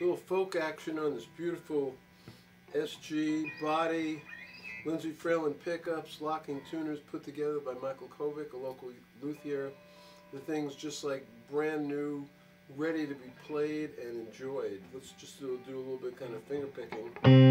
little folk action on this beautiful SG body, Lindy Fralin pickups, locking tuners put together by Michael Kovick, a local luthier. The thing's just like brand new, ready to be played and enjoyed. Let's just do, do a little bit kind of finger picking.